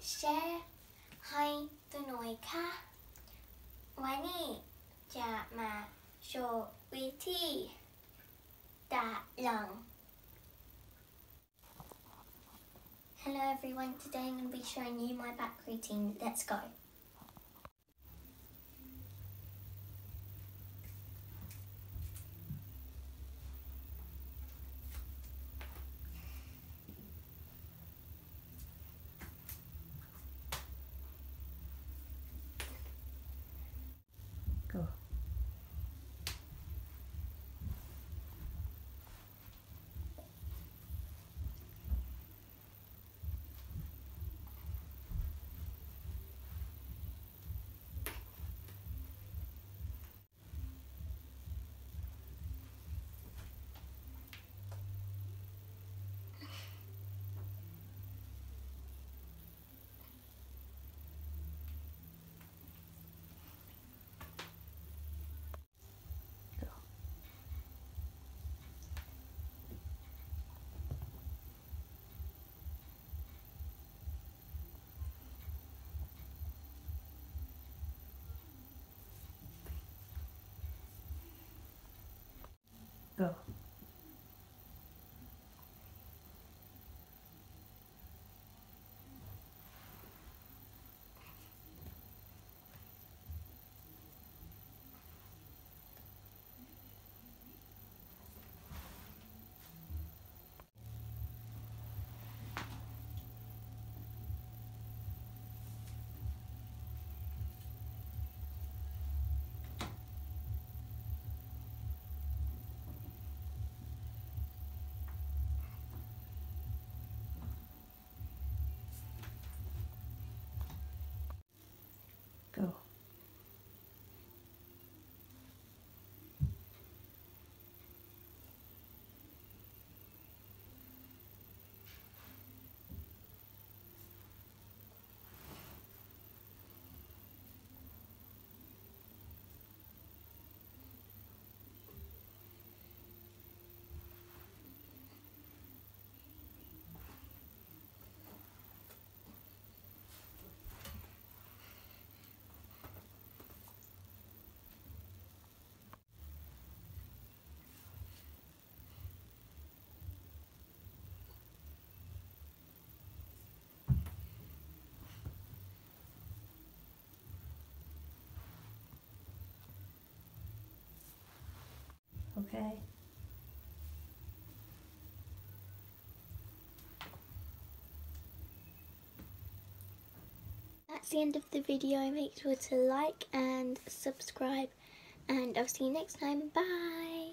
ดแชร์ให้ตัวหน่อยค่ะ วันนี้จะมาโชว์วิธีตัดหลัง Hello everyone, today I'm going to be showing you my back routine. Let's go. Go. Okay. That's the end of the video. Make sure to like and subscribe, and I'll see you next time. Bye.